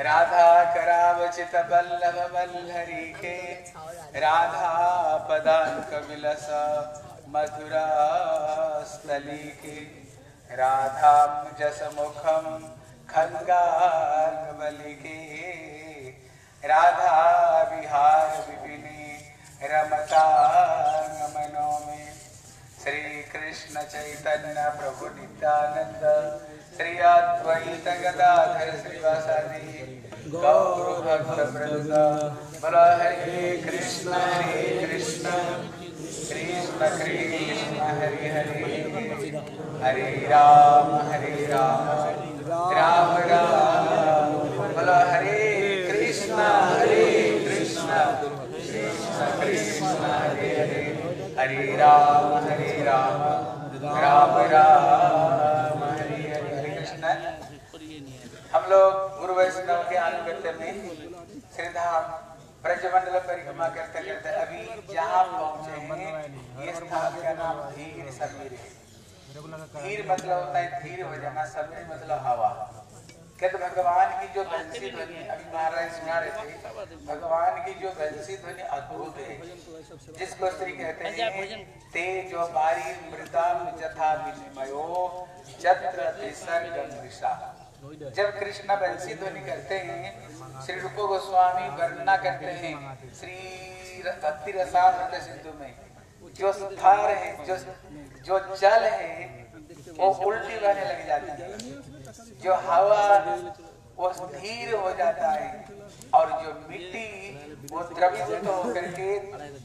राधा करावचित बल्लभ बल्लरी के। राधा पदांक विलस मधुरा स्थली के। राधा जस मुखम के। राधा विहार विपिनी रमतांग मनो में श्री कृष्ण चैतन्य प्रभु नित्यानंद श्री अद्वैत गदाधर श्रीवासादि। गौर भक्त वृंद हरे कृष्ण हरे कृष्ण कृष्ण कृष्ण, हरे हरे। हरे राम हरे राम राम राम। बोल हरे कृष्ण हरे कृष्ण कृष्ण कृष्ण, हरे हरे। हरे राम हरे राम राम राम। हम लोग गुरु वैष्णव के अनुगत्य में श्रीधाम ब्रजमंडल परिक्रमा करते करते अभी जहाँ पहुँचे हैं ये स्थान का नाम धीर समीर है। धीर मतलब होता है धीर हो जाना समीर मतलब हवा। कहते भगवान की जो बंसी ध्वनि अभी महाराज सुना रहे थे भगवान की जो बंसी ध्वनि अद्भुत है। जिसको श्री कहते हैं तेजो बारी मृताम जथा विनिमयो चत्र तिसर्ग मृषा जब कृष्ण बंसी ध्वनि करते हैं, श्री रूप गोस्वामी वर्णना करते हैं, श्री भक्ति रसामृत सिंधु में, जो स्थार है, जो जो जल है, वो उल्टी बहने लग जाती है। जो हवा, वो धीर हो जाता है, और जो मिट्टी, वो द्रवीभूत होकर के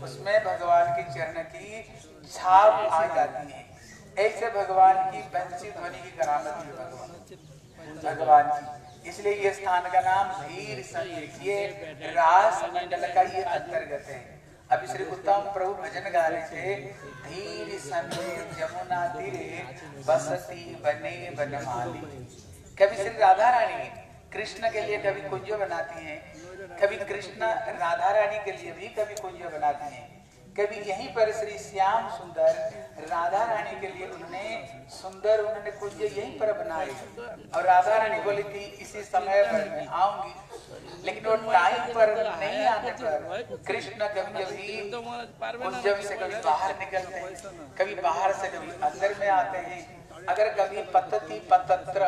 उसमें भगवान के चरण की छाप आ जाती है। ऐसे भगवान की बंसी ध्वनि की करामत है भगवान। भगवान इसलिए ये स्थान का नाम धीर ये रास मंडल का ये अंतर्गत है। अभी श्री उत्तम प्रभु भजन गा रहे थे, धीर यमुना तीरे, बसती बने बनमाली। कभी श्री राधा रानी कृष्ण के लिए कभी कुंज बनाती हैं कभी कृष्ण राधा रानी के लिए भी कभी कुंज बनाती हैं। कभी यहीं पर श्री श्याम सुंदर, राधा रानी के लिए उन्होंने सुंदर उन्होंने कुछ यहीं पर बनाए। और राधा रानी बोली थी, इसी समय पर मैं आऊँगी। लेकिन वो टाइम पर नहीं आने पर कृष्ण कभी कभी उस जगह से कभी बाहर निकलते हैं, कभी बाहर से कभी अंदर में आते हैं। अगर कभी पतति पतंत्र,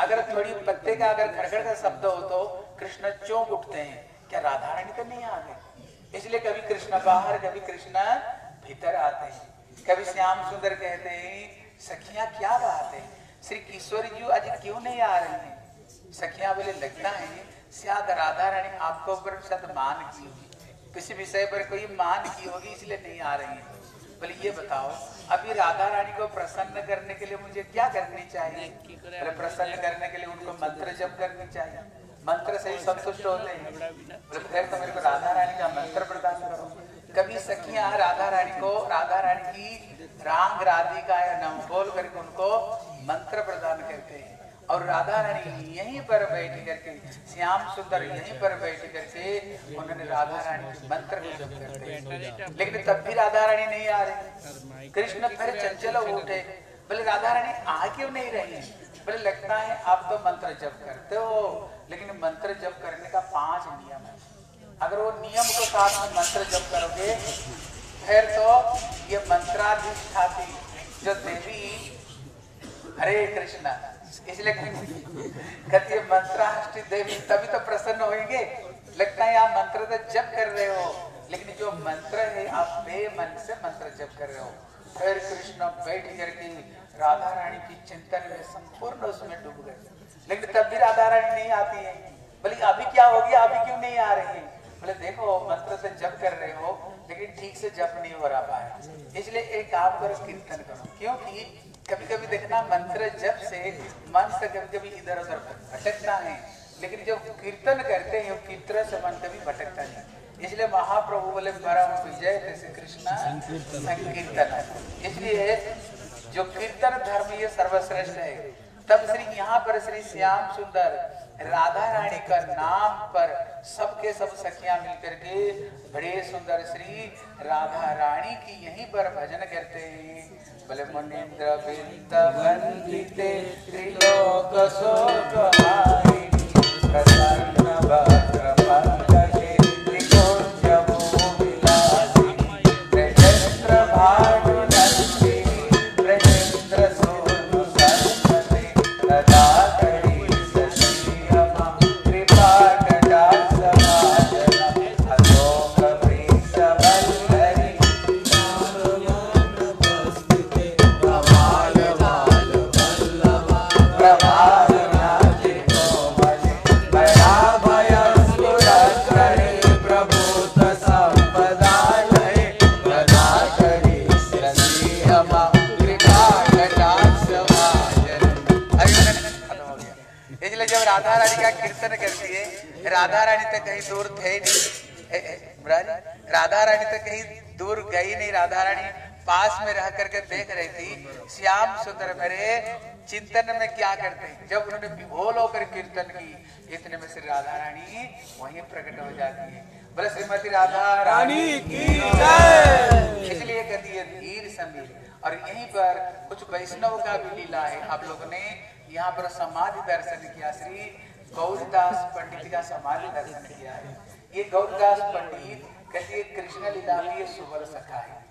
अगर थोड़ी पत्ते का अगर खड़खड़ का शब्द हो तो कृष्ण चौंक उठते हैं, क्या राधा रानी तो नहीं आ गए इसलिए कभी कृष्ण बाहर कभी कृष्ण भीतर आते हैं। कभी श्याम सुंदर कहते हैं सखियाँ क्या बात है? श्री किशोर जी आज क्यों नहीं आ रही हैं? सखियाँ बोले लगता है शायद राधा रानी आपको ऊपर शायद मान की होगी। किसी विषय पर कोई मान की होगी इसलिए नहीं आ रही है। बोले ये बताओ अभी राधा रानी को प्रसन्न करने के लिए मुझे क्या करनी चाहिए? प्रसन्न करने के लिए उनको मंत्र जप करनी चाहिए। मंत्र से ही संतुष्ट होते हैं। फिर तो मेरे को राधा रानी का मंत्र प्रदान करो। कभी सखियाँ राधा रानी को राधा रानी की रांग राधिका या नाम बोल करके उनको मंत्र प्रदान करते हैं। और राधा रानी यहीं पर बैठ करके श्याम सुंदर यहीं पर बैठ करके उन्होंने राधा रानी के मंत्र को जप करते हैं। लेकिन तब भी राधा रानी नहीं आ रही। कृष्ण फिर चंचल उठे। बोले राधा रानी आ क्यों नहीं रही? बोले लगता है आप तो मंत्र जप करते हो। लेकिन मंत्र जप करने का पाँच नियम है। अगर वो नियम के साथ में मंत्र जप करोगे, फिर तो ये मंत्राधिष्ठाती जो देवी, हरे कृष्णा, इसलिए कहती है, मंत्राष्टि देवी तभी तो प्रसन्न होंगे लगता है आप मंत्र तो जप कर रहे हो, लेकिन जो मंत्र है, आप बेमन से मंत्र जप कर रहे हो। फिर कृष्ण बैठ करके राधा रानी की चिंतन में संपूर्ण उसमें डूब गए। लेकिन तब भी राधा रानी नहीं आती है। बोली, अभी क्या हो गया? अभी क्यों नहीं आ रही? है बोले, देखो, मंत्र से जप कर रहे हो, लेकिन ठीक से जप नहीं हो रहा पाया। इसलिए एक काम करो, कीर्तन करो। क्योंकि कभी कभी देखना, मंत्र जप से मन से कभी कभी इधर उधर भटकता है। लेकिन जब कीर्तन करते हैं कीर्तन से मन कभी भटकता नहीं। इसलिए महाप्रभु बोले, परम विजय जैसे कृष्णा संकीर्तन इसलिए जो कीर्तन धर्म ये सर्वश्रेष्ठ है। तब श्री यहाँ पर श्री श्याम सुंदर राधा रानी का नाम पर सबके सब सब सखिया मिलकर के बड़े सुंदर श्री राधा रानी की यहीं पर भजन करते बोले, मुनिंद्र बिंद वंदिते त्रिलोक शोकहारिणी प्रसन्न कृपा इसलिए जब राधा रानी का कीर्तन करती है राधा रानी तो कहीं दूर थे ही नहीं। राधा रानी तो कहीं दूर गई नहीं राधा रानी पास में रह करके देख रही थी श्याम सुंदर मेरे चिंतन में क्या करते हैं? जब उन्होंने विभोल होकर कीर्तन की इतने में श्री राधा रानी वहीं प्रकट हो जाती है। बोले श्रीमती राधा रानी की इसलिए कहती है? धीर समीर। और यहीं पर कुछ वैष्णव का भी लीला है। आप लोगों ने यहाँ पर समाधि दर्शन किया। श्री गौरदास पंडित का समाधि दर्शन किया है। ये गौरदास पंडित कहती है, कृष्ण लीला में ये सुबल सखा है।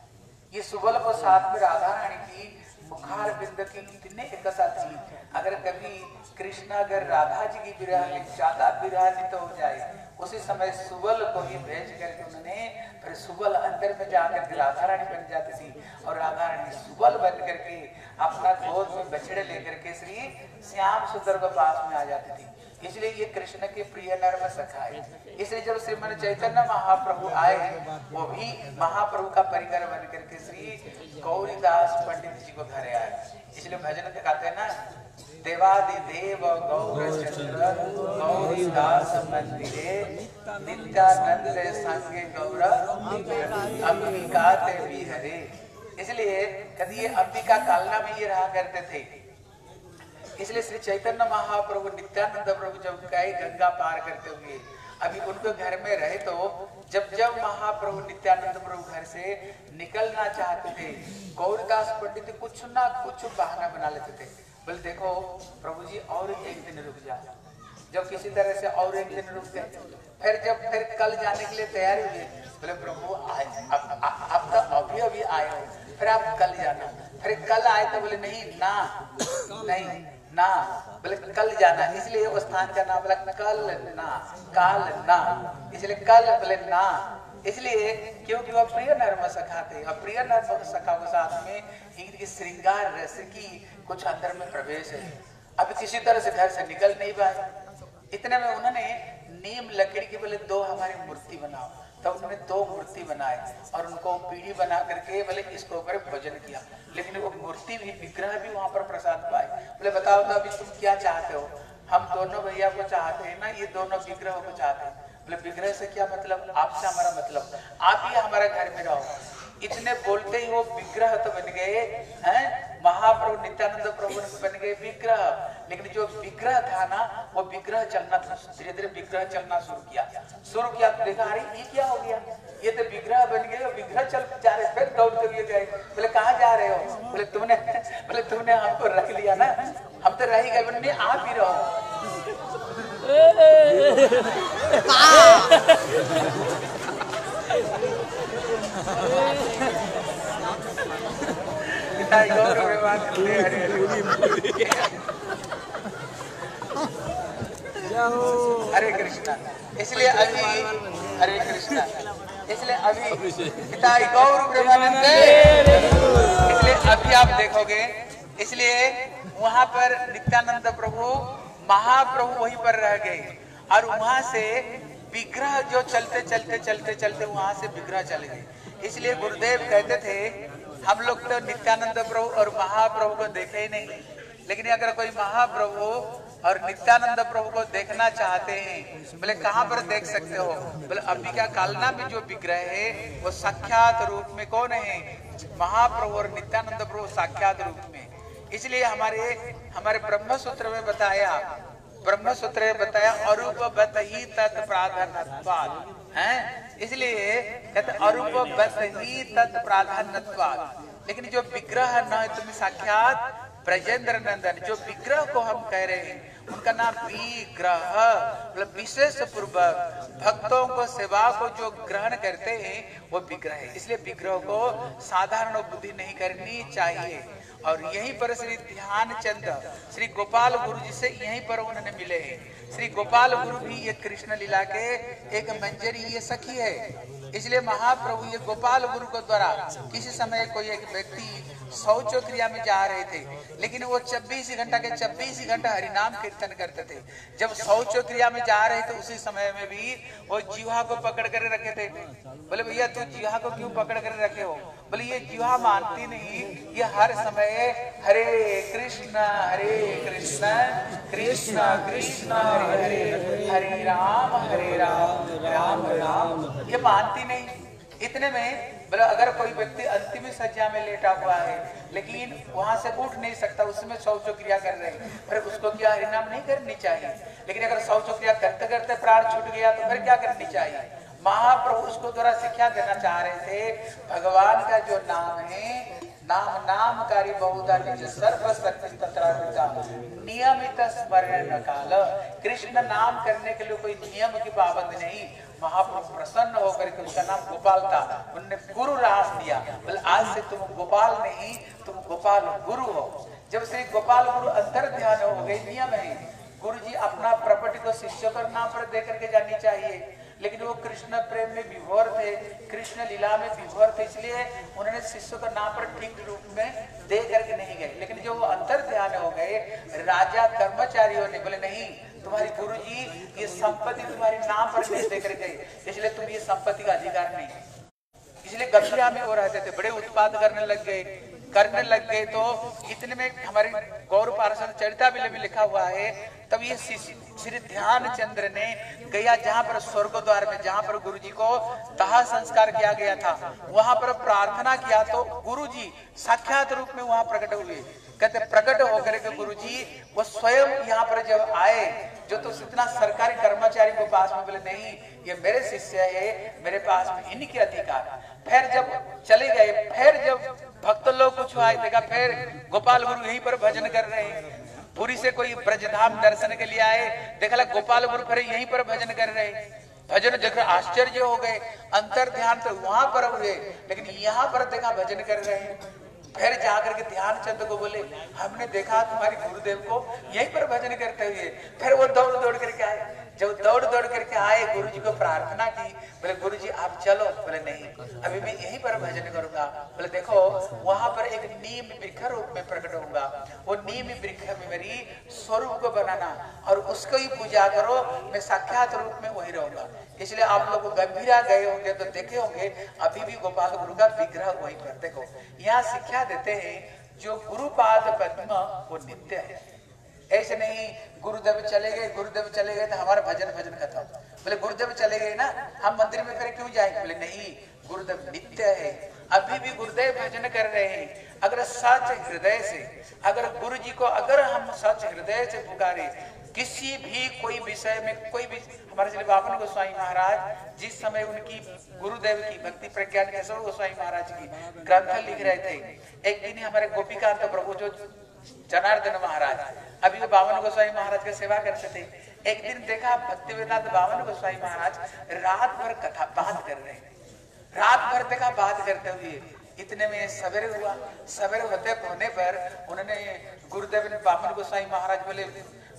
ये सुबल को साथ में राधा रानी की मुखार बिंद की कितने एक साथ थी। अगर कभी कृष्ण अगर राधा जी की विरह में ज़्यादा विरहित हो जाए उसी समय सुबल को ही भेज करके उन्होंने फिर सुबल अंदर में जाकर राधा रानी बन जाती थी और राधा रानी सुबल बन करके अपना गोद में बछड़े लेकर के श्री श्याम सुंदर के पास में आ जाती थी। इसलिए ये कृष्ण के प्रिय नर्म सखा है। इसलिए जब श्रीमन चैतन्य महाप्रभु आए, वो भी महाप्रभु का परिकर बन करके श्री गौरीदास पंडित जी को घरे आए। इसलिए भजन गाते हैं ना? देवादि देव गौर चंद्र गौरीदास मंदिरे, नित्यानंद संगे गौर इसलिए कभी ये कालना में ये रहा करते थे। इसलिए श्री चैतन्य महाप्रभु, नित्यानंद प्रभु जब गए, गंगा पार करते हुए, अभी उनके घर में रहे तो जब जब महाप्रभु, नित्यानंद प्रभु घर से निकलना चाहते थे, गौरदास पंडित कुछ ना कुछ बहाना बना लेते थे। बोले, देखो, प्रभु जी, और एक दिन रुक जा। जब किसी तरह से और एक दिन रुक गए, फिर जब, फिर कल जाने के लिए तैयार हुए, बोले, प्रभु, आए, अब तो अभी अभी आए हो। फिर आप कल जाना। फिर कल आए तो बोले, नहीं, ना नहीं, ना। बोले, कल जाना। इसलिए वो स्थान का नाम बोला, कल ना, काल ना। इसलिए कल बोले, ना। इसलिए क्योंकि वह प्रिय नर्म सखा थे। और प्रिय नर्म सखा के साथ में श्रृंगार रस की कुछ अंदर में प्रवेश है। अभी किसी तरह से घर से निकल नहीं पाए। इतने में उन्होंने नीम लकड़ी की बोले दो हमारी मूर्ति बनाओ। तब उन्होंने दो मूर्ति बनाए और उनको पीढ़ी बना करके बोले इसके ऊपर भोजन किया। लेकिन वो मूर्ति भी, विग्रह भी वहाँ पर प्रसाद पाए। बोले, बताओ तो अभी तुम क्या चाहते हो? हम दोनों भैया को चाहते हैं ना, ये दोनों विग्रह को चाहते हैं। बोले, विग्रह से क्या मतलब? आपसे हमारा मतलब। आप ही हमारे घर में रहो। इतने बोलते ही वो विग्रह तो बन गए, हैं? महाप्रभु नित्यानंद प्रभु बन गए विग्रह। लेकिन जो विग्रह था ना वो विग्रह चलना था धीरे धीरे विग्रह चलना शुरू किया। शुरू किया तो देखा अरे ये क्या हो गया? ये तो विग्रह बन गए विग्रह चल जा रहे फिर दौड़ते हुए गए। बोले कहा जा रहे हो? बोले तुमने बोले तुमने हमको रख लिया ना। हम तो रह गए बोले नहीं आप ही रहो पिताई गौर विवाद करते हरे कृष्णा। इसलिए अभी हरे कृष्णा। इसलिए अभी पिताई गौर इसलिए अभी आप देखोगे, इसलिए वहाँ पर नित्यानंद प्रभु, महाप्रभु वहीं पर रह गए। और वहाँ से विग्रह जो चलते चलते चलते चलते वहाँ से विग्रह चले गए। इसलिए गुरुदेव कहते थे हम लोग तो नित्यानंद प्रभु और महाप्रभु को देखे ही नहीं। लेकिन अगर कोई महाप्रभु और नित्यानंद प्रभु को देखना चाहते हैं, बोले, कहाँ पर देख सकते हो? बोले, अभी अंबिका कालना में जो विग्रह है, वो साक्षात रूप में कौन है? महाप्रभु और नित्यानंद प्रभु साक्षात रूप में। इसलिए हमारे हमारे ब्रह्म सूत्र में बताया ब्रह्म सूत्र बताया अरूप बत ही? तत् प्राधान्यत्वाद है इसलिए कहते अरूप बत ही तत् प्राधान्यत्वाद लेकिन जो विग्रह न तुम साक्षात ब्रजेंद्र नंदन जो विग्रह को हम कह रहे हैं, उनका नाम विग्रह मतलब विशेष पूर्वक, भक्तों को, सेवा को जो ग्रहण करते हैं, वो विग्रह है। इसलिए विग्रह को साधारण बुद्धि नहीं करनी चाहिए। और यहीं पर श्री ध्यान चंद श्री गोपाल गुरु जी से यहीं पर उन्होंने मिले हैं। श्री गोपाल गुरु भी ये कृष्ण लीला के एक मंजरी ये सखी है। इसलिए महाप्रभु ये गोपाल गुरु को द्वारा किसी समय कोई एक व्यक्ति शौच क्रिया में जा रहे थे। लेकिन वो चब्बीस घंटा के चब्बीस घंटा हरिनाम कीर्तन करते थे। जब शौच क्रिया में जा रहे थे, उसी समय में भी वो जीवा को पकड़ कर रखे थे। बोले, भैया, तू जीवा को क्यों पकड़ कर रखे हो? बोले, ये जीवा मानती नहीं। ये हर समय हरे कृष्ण हरे कृष्ण कृष्ण कृष्ण हरे हरे हरे राम हरे राम राम राम। ये मानती नहीं। इतने में बोले, अगर कोई व्यक्ति अंतिम सज्जा में लेटा हुआ है, लेकिन वहाँ से उठ नहीं सकता, उसमें शौच क्रिया कर रहे फिर उसको क्या हरिनाम नहीं करनी चाहिए? लेकिन अगर शौच क्रिया करते करते प्राण छूट गया तो फिर क्या करनी चाहिए? महाप्रभु उसको द्वारा शिक्षा देना चाह रहे थे। भगवान का जो नाम है, नाम नामकारी बहुधा निज सर्व शक्ति तथा नियमित स्मरण काल। कृष्ण नाम करने के लिए कोई नियम की पाबंदी नहीं। महाप्रभु प्रसन्न होकर के उसका नाम गोपाल था। उनने गुरु राम दिया। बोले, आज से तुम गोपाल नहीं, तुम गोपाल गुरु हो। जब श्री गोपाल गुरु अंतर ध्यान हो गए नियम है गुरु जी अपना प्रॉपर्टी को शिष्य पर नाम पर दे करके जानी चाहिए। लेकिन वो कृष्ण प्रेम में विभोर थे, कृष्ण लीला में विभोर थे, इसलिए उन्होंने शिष्य का नाम पर ठीक रूप में दे करके नहीं गए। लेकिन जो वो अंतर ध्यान हो गए, राजा कर्मचारियों ने बोले, नहीं तुम्हारी गुरु जी, ये संपत्ति तुम्हारे नाम पर नहीं देकर गए। इसलिए तुम ये संपत्ति का अधिकार नहीं। इसलिए गठिया में वो रहते थे, बड़े उत्पाद करने लग गए, करने लग गए। तो इतने में हमारे गौरव पार्षद चरिता बिल में लिखा हुआ है, तब ये श्री ध्यान चंद्र ने गया जहाँ पर स्वर्ग द्वार में, जहाँ पर गुरु जी को तहा संस्कार किया गया था, वहाँ पर प्रार्थना किया तो गुरु जी साक्षात रूप में वहाँ प्रकट हुए। कहते, प्रकट होकर के गुरु जी वो स्वयं यहाँ पर जब आए, जो तो इतना सरकारी कर्मचारी को पास में बोले, नहीं, ये मेरे शिष्य है, मेरे पास में इनके अधिकार फिर जब चले गए, फिर जब भक्त लोग कुछ आए, देखा, फिर गोपाल गुरु यहीं पर भजन कर रहे हैं। पुरी से कोई ब्रजधाम दर्शन के लिए आए, देखा गोपाल गुरु फिर यहीं पर भजन कर रहे। भजन देख आश्चर्य हो गए, अंतर ध्यान तो वहाँ पर हुए, लेकिन यहाँ पर देखा भजन कर रहे हैं। फिर जाकर के ध्यान चंद को बोले, हमने देखा तुम्हारे गुरुदेव को यहीं पर भजन करते हुए। फिर वो दौड़ दौड़ करके आए। जब दौड़ दौड़ करके आए गुरु जी को प्रार्थना की, बोले गुरु जी आप चलो. बोले, नहीं, अभी मैं यहीं पर भजन करूँगा. बोले, देखो, वहाँ पर एक नीम वृक्ष रूप में प्रकट होगा। वो नीम वृक्ष में मेरी स्वरूप को बनाना और उसको ही पूजा करो, मैं साक्षात रूप में वही रहूँगा। इसलिए आप लोग गंभीरा गए होंगे तो देखे होंगे, अभी भी गोपाल गुरु का विग्रह वही पर। देखो, यहाँ शिक्षा देते हैं, जो गुरुपाद पद्म, वो नित्य है। ऐसे नहीं गुरुदेव चले गए, गुरुदेव चले गए तो हमारा भजन भजन खत्म। बोले, गुरुदेव चले गए ना? हम मंदिर में फिर क्यों जाएँगे? बोले, नहीं, गुरुदेव नित्य है, अभी भी गुरुदेव भजन कर रहे हैं। अगर सच हृदय से, अगर गुरु जी को, अगर हम सच हृदय से पुकारे, किसी भी, कोई विषय में, कोई भी, हमारे श्री बाबन गोस्वामी महाराज, जिस समय उनकी गुरुदेव की भक्ति प्रज्ञान केशव गोस्वामी महाराज की ग्रंथ लिख रहे थे, एक दिन हमारे गोपिकांत प्रभु जो जनार्दन महाराज अभी वो बावन गोस्वामी महाराज की सेवा करते थे। एक दिन देखा भक्ति वेदांत बावन गोस्वामी महाराज रात भर कथा बात कर रहे रात भर देखा बात करते हुए इतने में सवेरे हुआ। सवेरे होते होने पर उन्होंने गुरुदेव ने बावन गोस्वामी महाराज बोले,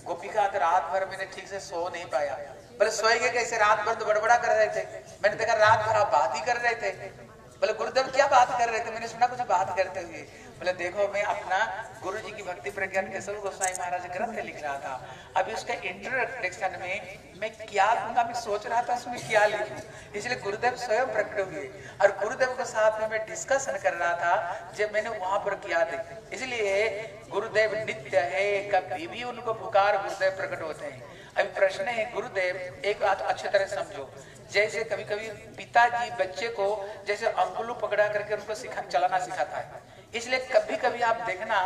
गोपिका तो रात भर मैंने ठीक से सो नहीं पाया। बोले, सोएँगे कैसे? रात भर तो बड़बड़ा कर रहे थे। मैंने देखा रात भर आप बात ही कर रहे थे। बोले, गुरुदेव, क्या बात कर रहे थे? मैंने सुना, कुछ बात करते हुए। बोले, देखो, मैं अपना गुरु जी की भक्ति प्रज्ञान केशव गोस्वामी महाराज ग्रंथ लिख रहा था। अभी उसका इंट्रोडक्शन में मैं क्या दूँगा मैं सोच रहा था, उसमें क्या लिखूं? इसलिए गुरुदेव स्वयं प्रकट हुए और गुरुदेव के साथ में मैं डिस्कशन कर रहा था, जब मैंने वहाँ पर किया थे इसलिए गुरुदेव नित्य है, कभी भी उनको पुकार गुरुदेव प्रकट होते हैं। अभी प्रश्न है, गुरुदेव, एक बात अच्छी तरह समझो। जैसे कभी कभी पिताजी बच्चे को जैसे अंगुलू पकड़ा करके उनको सिखा, चलाना सिखाता है। इसलिए कभी कभी आप देखना,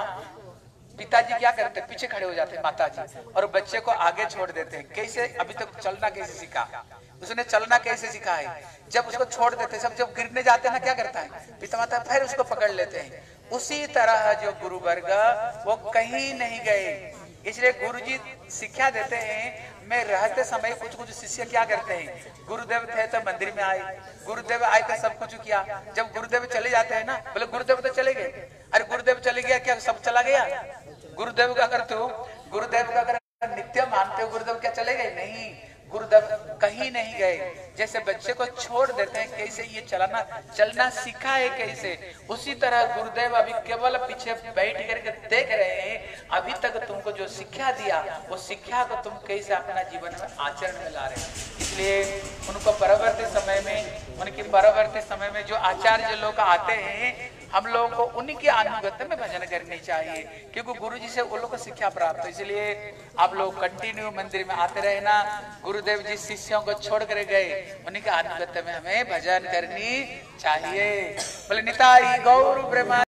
पिताजी क्या करते पीछे खड़े हो जाते हैं माता जी और बच्चे को आगे छोड़ देते हैं। कैसे, अभी तक चलना कैसे सीखा? उसने चलना कैसे सीखा है? जब उसको छोड़ देते सब जब गिरने जाते हैं ना, क्या करता है? पिता माता फिर उसको पकड़ लेते हैं। उसी तरह जो गुरु वर्ग वो कहीं नहीं गए। इसलिए गुरु जी शिक्षा देते हैं, मैं रहते समय कुछ कुछ शिष्य क्या करते हैं? गुरुदेव थे तो मंदिर में आए। गुरुदेव आए तो सब कुछ किया। जब गुरुदेव चले जाते हैं ना, बोले, गुरुदेव तो चले गए। अरे, गुरुदेव चले गया क्या? सब चला गया? गुरुदेव का अगर तू गुरुदेव का अगर नित्य मानते हो, गुरुदेव क्या चले गए? नहीं। गुरुदेव कहीं नहीं गए। जैसे बच्चे को छोड़ देते हैं, कैसे ये चलाना, चलना सीखा है कैसे? उसी तरह गुरुदेव अभी केवल पीछे बैठ करके देख रहे हैं। अभी तक तुमको जो शिक्षा दिया, वो शिक्षा को तुम कैसे अपना जीवन में आचरण में ला रहे हो? इसलिए उनको परवर्ती समय में, उनकी परवर्ती समय में जो आचार्य लोग आते हैं हम लोगों को उन्हीं के अनुगत्य में भजन करनी चाहिए, क्योंकि गुरु जी से उन लोग को शिक्षा प्राप्त इसलिए आप लोग कंटिन्यू मंदिर में आते रहना गुरुदेव जी शिष्यों को छोड़ कर गए, उन्हीं के अनुगत्य में हमें भजन करनी चाहिए। बोले, निताई गौर ब्रह्मा